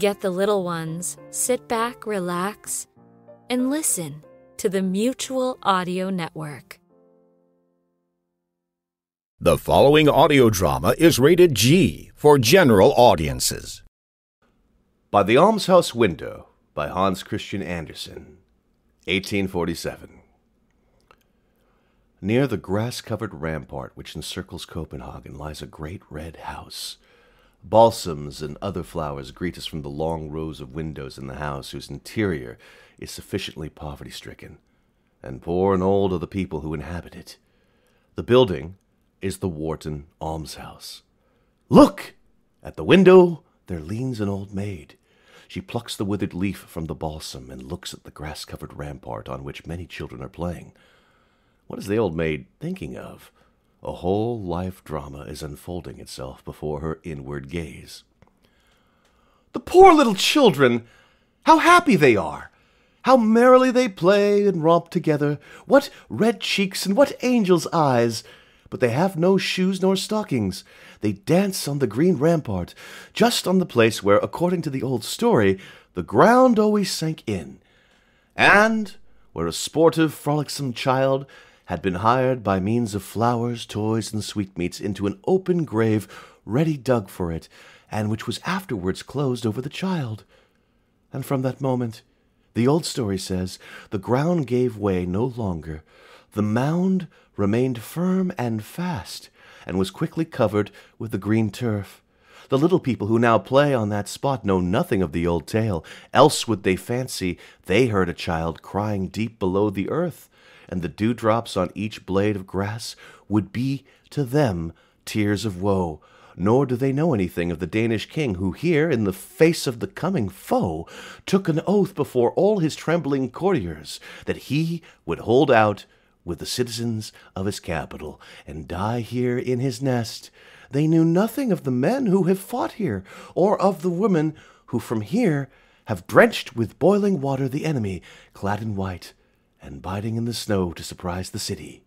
Get the little ones, sit back, relax, and listen to the Mutual Audio Network. The following audio drama is rated G for general audiences. By the Almshouse Window by Hans Christian Andersen, 1847. Near the grass covered rampart which encircles Copenhagen lies a great red house. Balsams and other flowers greet us from the long rows of windows in the house, whose interior is sufficiently poverty stricken, and poor and old are the people who inhabit it. The building is the Wharton Almshouse. Look! At the window there leans an old maid. She plucks the withered leaf from the balsam and looks at the grass covered rampart on which many children are playing. What is the old maid thinking of? A whole life drama is unfolding itself before her inward gaze. The poor little children! How happy they are! How merrily they play and romp together! What red cheeks and what angels' eyes! But they have no shoes nor stockings. They dance on the green rampart, just on the place where, according to the old story, the ground always sank in, and where a sportive, frolicsome child had been hired by means of flowers, toys, and sweetmeats into an open grave ready dug for it, and which was afterwards closed over the child. And from that moment, the old story says, the ground gave way no longer. The mound remained firm and fast, and was quickly covered with the green turf. The little people who now play on that spot know nothing of the old tale, else would they fancy they heard a child crying deep below the earth and the dewdrops on each blade of grass would be to them tears of woe. Nor do they know anything of the Danish king, who here, in the face of the coming foe, took an oath before all his trembling courtiers that he would hold out with the citizens of his capital and die here in his nest. They knew nothing of the men who have fought here, or of the women who from here have drenched with boiling water the enemy, clad in white and biding in the snow to surprise the city.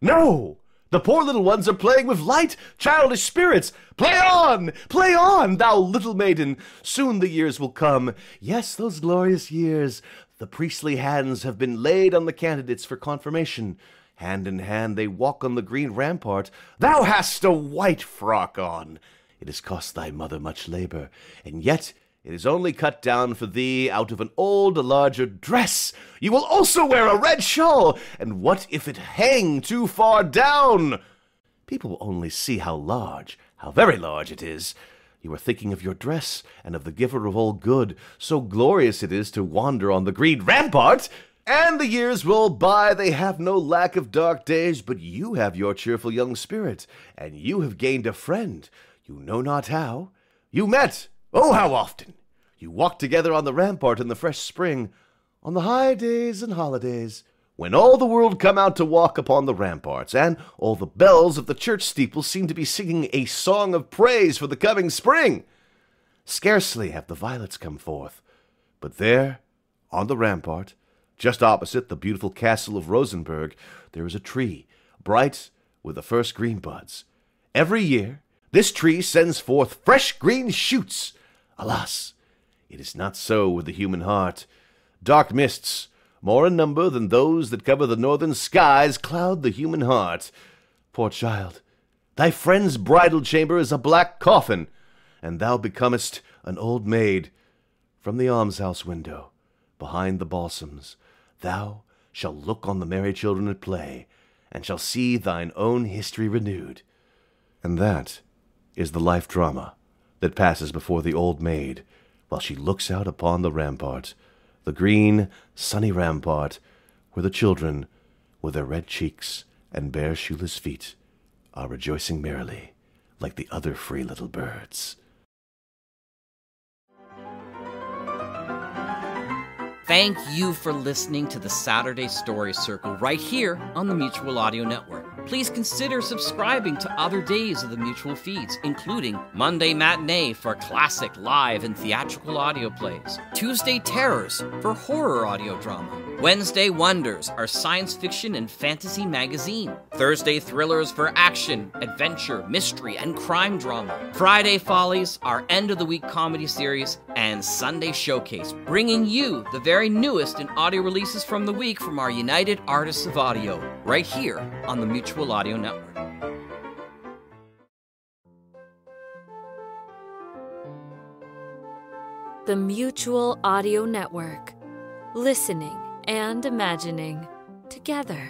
No! The poor little ones are playing with light, childish spirits. Play on! Play on, thou little maiden! Soon the years will come. Yes, those glorious years. The priestly hands have been laid on the candidates for confirmation. Hand in hand they walk on the green rampart. Thou hast a white frock on. It has cost thy mother much labor, and yet it is only cut down for thee out of an old, larger dress. You will also wear a red shawl, and what if it hang too far down? People will only see how large, how very large it is. You are thinking of your dress and of the giver of all good. So glorious it is to wander on the green rampart. And the years roll by, they have no lack of dark days, but you have your cheerful young spirit, and you have gained a friend. You know not how. You met Oh, how often! You walk together on the rampart in the fresh spring, on the high days and holidays, when all the world come out to walk upon the ramparts, and all the bells of the church steeples seem to be singing a song of praise for the coming spring. Scarcely have the violets come forth, but there, on the rampart, just opposite the beautiful castle of Rosenberg, there is a tree, bright with the first green buds. Every year, this tree sends forth fresh green shoots Alas! It is not so with the human heart. Dark mists, more in number than those that cover the northern skies, cloud the human heart. Poor child, thy friend's bridal chamber is a black coffin, and thou becomest an old maid. From the almshouse window, behind the balsams, thou shalt look on the merry children at play, and shall see thine own history renewed. And that is the life drama that passes before the old maid, while she looks out upon the rampart, the green, sunny rampart, where the children, with their red cheeks and bare shoeless feet, are rejoicing merrily, like the other free little birds. Thank you for listening to the Saturday Story Circle right here on the Mutual Audio Network. Please consider subscribing to other days of the Mutual feeds, including Monday Matinee for classic live and theatrical audio plays, Tuesday Terrors for horror audio drama, Wednesday Wonders, are science fiction and fantasy magazine. Thursday Thrillers for action, adventure, mystery, and crime drama. Friday Follies, are end of the week comedy series. And Sunday Showcase, bringing you the very newest in audio releases from the week from our United Artists of Audio, right here on the Mutual Audio Network. The Mutual Audio Network. Listening and imagining together.